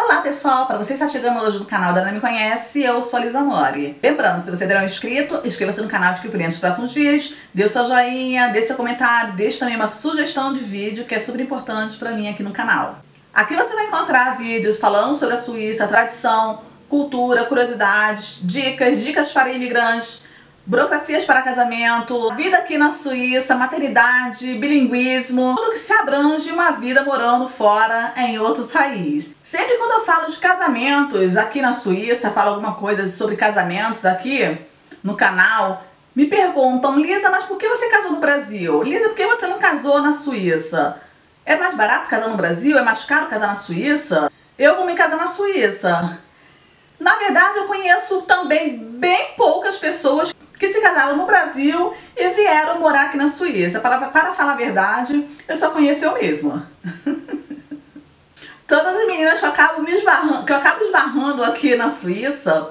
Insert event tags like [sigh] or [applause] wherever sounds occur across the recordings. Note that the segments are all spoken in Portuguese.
Olá pessoal, para você que está chegando hoje no canal da Não Me Conhece, eu sou a Lisa Mori. Lembrando, se você der um inscrito, inscreva-se no canal de que nos próximos dias, dê seu joinha, deixe seu comentário, deixe também uma sugestão de vídeo que é super importante para mim aqui no canal. Aqui você vai encontrar vídeos falando sobre a Suíça, tradição, cultura, curiosidades, dicas, dicas para imigrantes, burocracias para casamento, vida aqui na Suíça, maternidade, bilinguismo, tudo que se abrange uma vida morando fora em outro país. Sempre quando eu falo de casamentos aqui na Suíça, falo alguma coisa sobre casamentos aqui no canal, me perguntam, Lisa, mas por que você casou no Brasil? Lisa, por que você não casou na Suíça? É mais barato casar no Brasil? É mais caro casar na Suíça? Eu vou me casar na Suíça. Na verdade, eu conheço também bem poucas pessoas que se casaram no Brasil e vieram morar aqui na Suíça. Para, para falar a verdade, eu só conheço eu mesma. [laughs] Todas as meninas que eu, acabo me esbarrando, que eu acabo esbarrando aqui na Suíça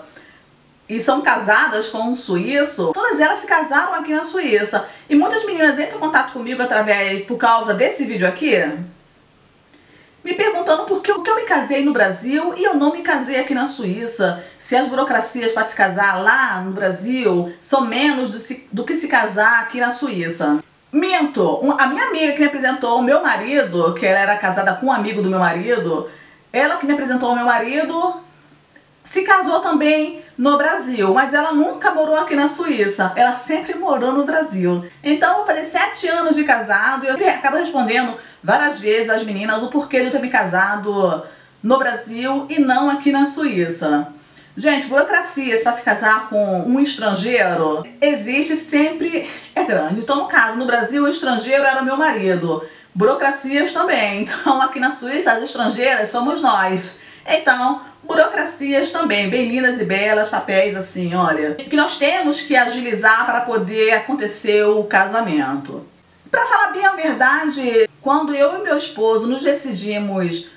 e são casadas com um suíço, todas elas se casaram aqui na Suíça. E muitas meninas entram em contato comigo através, por causa desse vídeo aqui, me perguntando por que, eu me casei no Brasil e eu não me casei aqui na Suíça. Se as burocracias para se casar lá no Brasil são menos do, do que se casar aqui na Suíça. Minto, a minha amiga que me apresentou o meu marido, que ela era casada com um amigo do meu marido, ela que me apresentou o meu marido, se casou também no Brasil, mas ela nunca morou aqui na Suíça, ela sempre morou no Brasil. Então, eu fazer sete anos de casado e eu acabo respondendo várias vezes às meninas o porquê de eu ter me casado no Brasil e não aqui na Suíça. Gente, burocracia se casar com um estrangeiro existe sempre é grande. Então, no caso, no Brasil, o estrangeiro era meu marido. Burocracias também. [laughs] Então, aqui na Suíça, as estrangeiras somos nós. Então, burocracias também, bem lindas e belas, papéis assim, olha, que nós temos que agilizar para poder acontecer o casamento. Para falar bem a verdade, quando eu e meu esposo nos decidimos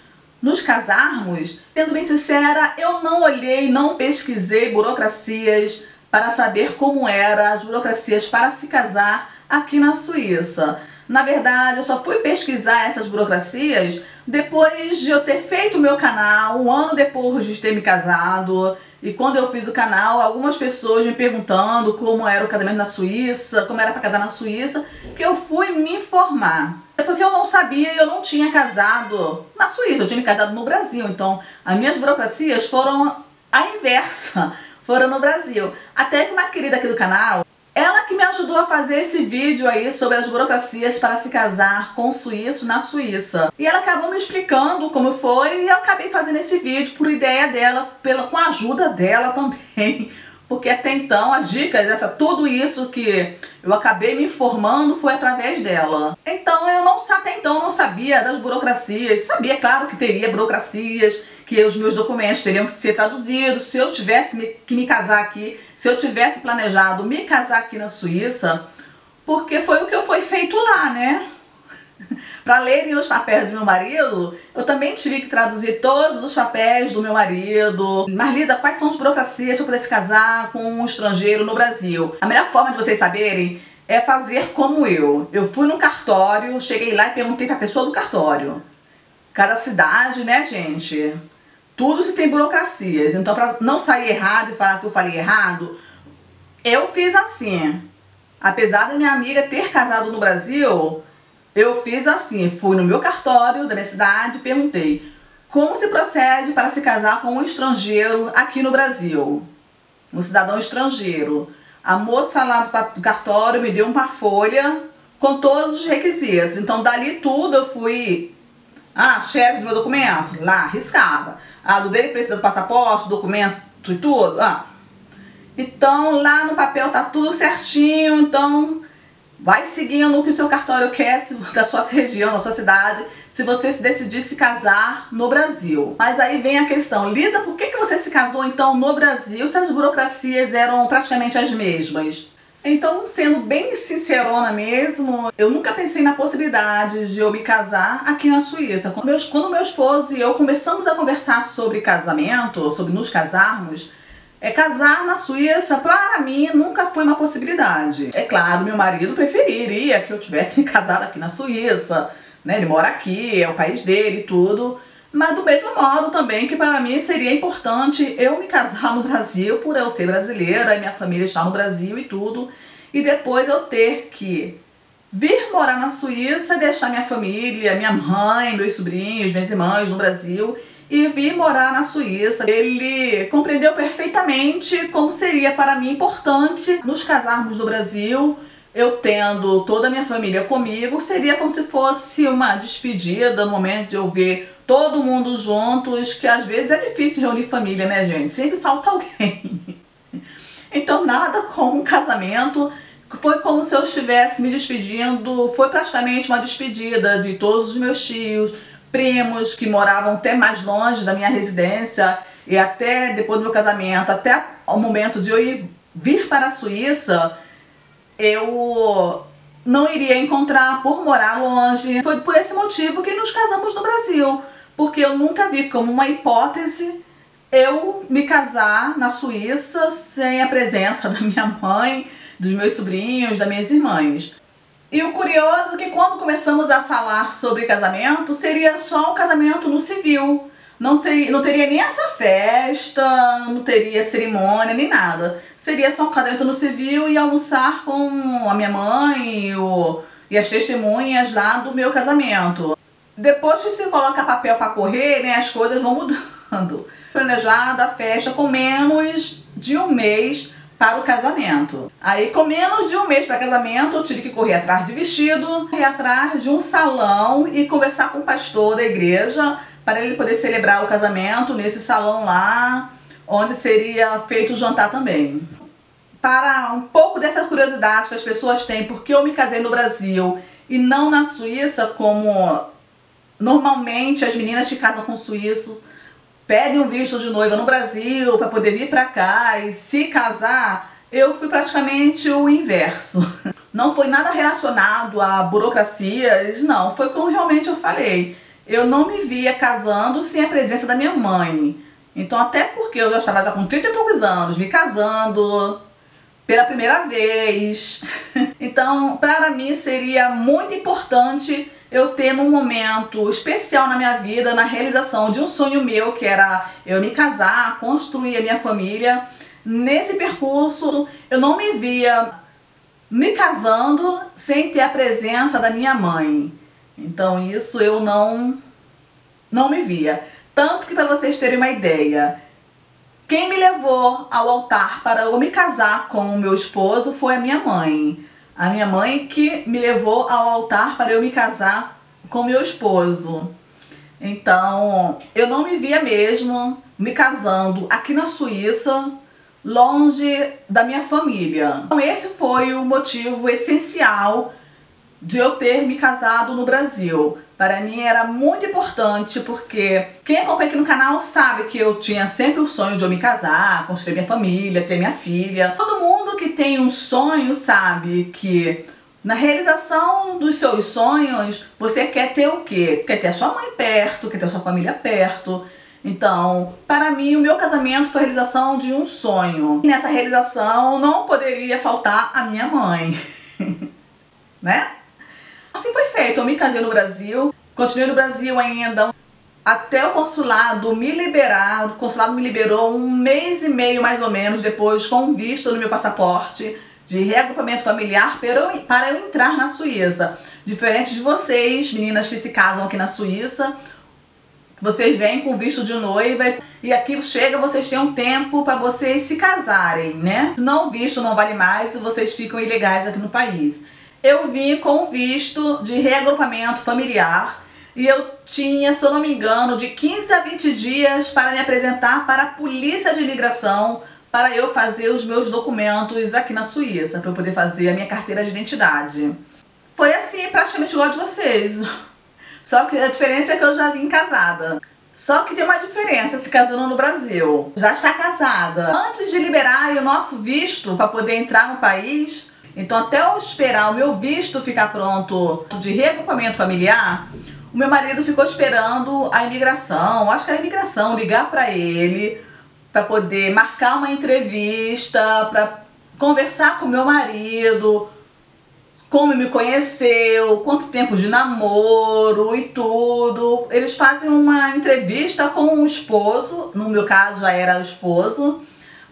nos casarmos, sendo bem sincera, eu não olhei, não pesquisei burocracias para saber como eram as burocracias para se casar aqui na Suíça. Na verdade, eu só fui pesquisar essas burocracias depois de eu ter feito o meu canal, um ano depois de ter me casado. E quando eu fiz o canal, algumas pessoas me perguntando como era o casamento na Suíça, como era para casar na Suíça, que eu fui me informar. É porque eu não sabia e eu não tinha casado na Suíça, eu tinha me casado no Brasil. Então, as minhas burocracias foram a inversa, [laughs] foram no Brasil. Até que uma querida aqui do canal, ela que me ajudou a fazer esse vídeo aí sobre as burocracias para se casar com suíço na Suíça. E ela acabou me explicando como foi e eu acabei fazendo esse vídeo por ideia dela, pela, com a ajuda dela [laughs] também. Porque até então as dicas, essa, tudo isso que eu acabei me informando foi através dela. Então eu não até então não sabia das burocracias. Sabia, claro, que teria burocracias, que os meus documentos teriam que ser traduzidos. Se eu tivesse que me casar aqui, se eu tivesse planejado me casar aqui na Suíça, porque foi o que foi feito lá, né? [laughs] Para lerem os papéis do meu marido, eu também tive que traduzir todos os papéis do meu marido. Mas Lisa, quais são as burocracias para poder se casar com um estrangeiro no Brasil? A melhor forma de vocês saberem é fazer como eu. Eu fui no cartório, cheguei lá e perguntei para a pessoa do cartório. Cada cidade, né, gente? Tudo se tem burocracias. Então, para não sair errado e falar que eu falei errado, eu fiz assim. Apesar da minha amiga ter casado no Brasil, eu fiz assim. Fui no meu cartório da minha cidade e perguntei como se procede para se casar com um estrangeiro aqui no Brasil. Um cidadão estrangeiro. A moça lá do cartório me deu uma folha com todos os requisitos. Então, dali tudo eu fui ah, chefe do meu documento, lá, riscava. Ah, do dele precisa do passaporte, documento e tudo. Ah. Então, lá no papel tá tudo certinho, então vai seguindo o que o seu cartório quer [laughs] da sua região, da sua cidade, se você se decidir se casar no Brasil. Mas aí vem a questão, Lida, por que, que você se casou então no Brasil se as burocracias eram praticamente as mesmas? Então, sendo bem sincerona mesmo, eu nunca pensei na possibilidade de eu me casar aqui na Suíça. Quando, meus, quando meu esposo e eu começamos a conversar sobre casamento, sobre nos casarmos, é, casar na Suíça, para mim, nunca foi uma possibilidade. É claro, meu marido preferiria que eu tivesse [laughs] me casado aqui na Suíça, né? Ele mora aqui, é o país dele e tudo. Mas do mesmo modo também que para mim seria importante eu me casar no Brasil, por eu ser brasileira, e minha família estar no Brasil e tudo, e depois eu ter que vir morar na Suíça, deixar minha família, minha mãe, meus sobrinhos, minhas irmãs no Brasil e vir morar na Suíça. Ele compreendeu perfeitamente como seria para mim importante nos casarmos no Brasil, eu tendo toda a minha família comigo, seria como se fosse uma despedida no momento de eu ver todo mundo juntos, que às vezes é difícil reunir família, né, gente? Sempre falta alguém. [laughs] Então, nada como um casamento. Foi como se eu estivesse me despedindo, foi praticamente uma despedida de todos os meus tios, primos que moravam até mais longe da minha residência e até depois do meu casamento, até o momento de eu ir vir para a Suíça, eu não iria encontrar por morar longe. Foi por esse motivo que nos casamos no Brasil, porque eu nunca vi como uma hipótese eu me casar na Suíça sem a presença [laughs] da minha mãe, dos meus sobrinhos, das minhas irmãs. E o curioso é que quando começamos a falar sobre casamento, seria só um casamento no civil. Não, seria, não teria nem essa festa, não teria cerimônia, nem nada. Seria só um casamento no civil e almoçar com a minha mãe e, o, e as testemunhas lá do meu casamento. Depois que se coloca papel para correr, né, as coisas vão mudando. [laughs] Planejada a festa com menos de um mês para o casamento. Aí, com menos de um mês para casamento, eu tive que correr atrás de vestido, correr atrás de um salão e conversar com o pastor da igreja para ele poder celebrar o casamento nesse salão lá, onde seria feito o jantar também. Para um pouco dessa curiosidade que as pessoas têm, porque eu me casei no Brasil e não na Suíça, como normalmente as meninas que casam com suíços pedem um visto de noiva no Brasil para poder vir para cá e se casar, eu fui praticamente o inverso. [laughs] Não foi nada relacionado a burocracias, não, foi como realmente eu falei. Eu não me via casando sem a presença da minha mãe. Então até porque eu já estava já com 30 e poucos anos, me casando pela primeira vez. [laughs] Então, para mim seria muito importante eu ter um momento especial na minha vida, na realização de um sonho meu, que era eu me casar, construir a minha família. Nesse percurso, eu não me via me casando sem ter a presença da minha mãe. Então, isso eu não não me via. Tanto que para vocês terem uma ideia, quem me levou ao altar para eu me casar com o meu esposo foi a minha mãe a minha mãe que me levou ao altar para eu me casar com meu esposo. Então, eu não me via mesmo me casando aqui na Suíça, longe da minha família. Então, esse foi o motivo essencial de eu ter me casado no Brasil. Para mim era muito importante porque quem acompanha aqui no canal sabe que eu tinha sempre o sonho de eu me casar, construir minha família, ter minha filha. Todo mundo que tem um sonho sabe que na realização dos seus sonhos você quer ter o quê? Quer ter a sua mãe perto, quer ter a sua família perto. Então, para mim, o meu casamento foi a realização de um sonho. E nessa realização não poderia faltar a minha mãe. [laughs] né? Assim foi feito. Eu me casei no Brasil, continuei no Brasil ainda até o consulado me liberar. O consulado me liberou um mês e meio mais ou menos depois com visto no meu passaporte de reagrupamento familiar para eu entrar na Suíça. Diferente de vocês, meninas que se casam aqui na Suíça, vocês vêm com visto de noiva e aqui chega, vocês têm um tempo para vocês se casarem, né? Não visto não vale mais vocês ficam ilegais aqui no país eu vim com visto de reagrupamento familiar e eu tinha, se eu não me engano, de 15 a 20 dias para me apresentar para a polícia de imigração para eu fazer os meus documentos aqui na Suíça, para eu poder fazer a minha carteira de identidade. Foi assim, praticamente igual a de vocês. Só que a diferença é que eu já vim casada. Só que tem uma diferença se casando no Brasil. Já está casada. Antes de liberar o nosso visto para poder entrar no país, então, até eu esperar o meu visto ficar pronto de reagrupamento familiar, o meu marido ficou esperando a imigração, acho que era a imigração, ligar para ele para poder marcar uma entrevista, para conversar com meu marido, como me conheceu, quanto tempo de namoro e tudo. Eles fazem uma entrevista com o esposo, no meu caso já era o esposo,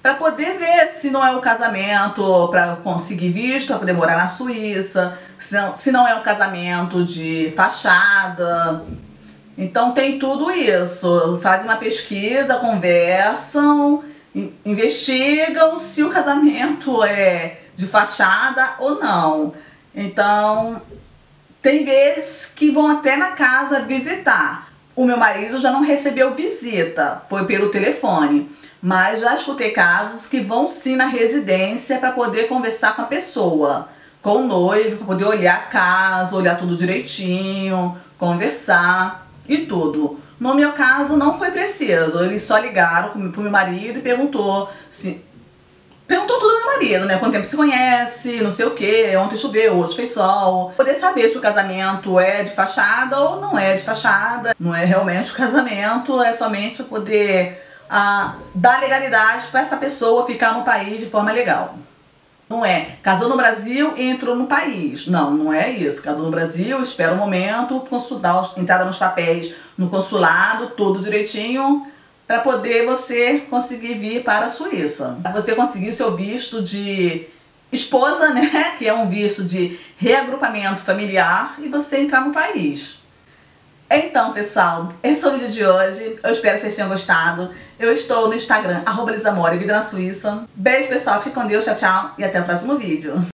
para poder ver se não é o casamento para conseguir visto, para poder morar na Suíça, se não, se não é um casamento de fachada. Então tem tudo isso. Fazem uma pesquisa, conversam, investigam se o casamento é de fachada ou não. Então, tem vezes que vão até na casa visitar. O meu marido já não recebeu visita, foi pelo telefone. Mas já escutei casos que vão sim na residência para poder conversar com a pessoa, com o noivo, para poder olhar a casa, olhar tudo direitinho, conversar e tudo. No meu caso não foi preciso, eles só ligaram pro meu marido e perguntou se Perguntou tudo ao meu marido, né? Quanto tempo se conhece, não sei o que, ontem choveu, hoje fez sol. Poder saber se o casamento é de fachada ou não é de fachada. Não é realmente o casamento, é somente poder ah, dar legalidade para essa pessoa ficar no país de forma legal. Não é casou no Brasil e entrou no país. Não, não é isso. Casou no Brasil, espera um momento, consultar, entrada nos papéis no consulado, tudo direitinho para poder você conseguir vir para a Suíça. Você conseguir seu visto de esposa, né, [laughs] que é um visto de reagrupamento familiar e você entrar no país. Então, pessoal, esse foi o vídeo de hoje. Eu espero que vocês tenham gostado. Eu estou no Instagram, arroba Lisamore, Vida na Suíça. Beijo, pessoal. Fique com Deus. Tchau, tchau. E até o próximo vídeo.